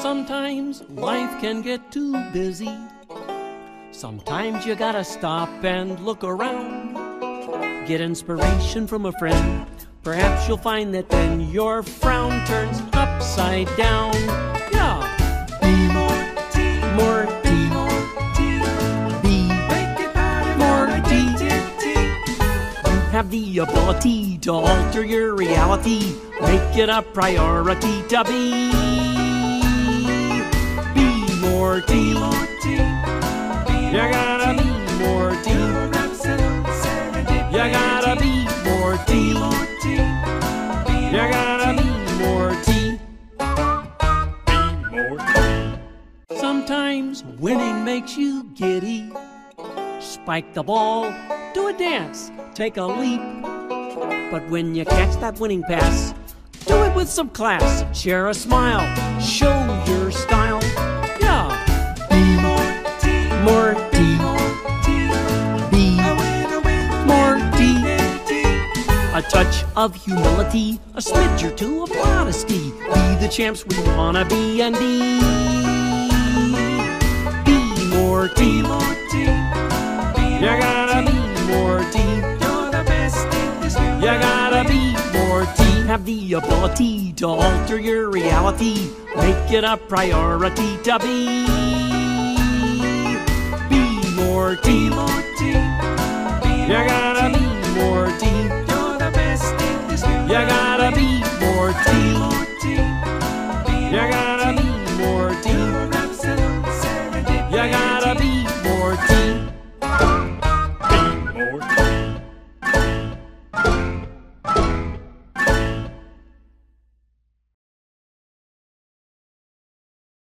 Sometimes life can get too busy. Sometimes you gotta stop and look around. Get inspiration from a friend. Perhaps you'll find that then your frown turns upside down. Yeah. Be more tea, more tea, Be more tea. You have the ability to alter your reality. Make it a priority to be. You gotta be more tea. You gotta be more tea. You gotta be more deep. Be more tea. Sometimes winning makes you giddy. Spike the ball, do a dance, take a leap. But when you catch that winning pass, do it with some class. Share a smile, show your A touch of humility, a smidge or two of modesty. Be the champs we wanna be and be. Be more tea. You gotta be more tea. You gotta be more tea. Have the ability to alter your reality. Make it a priority to be. Be more tea. You be more tea. You gotta 14.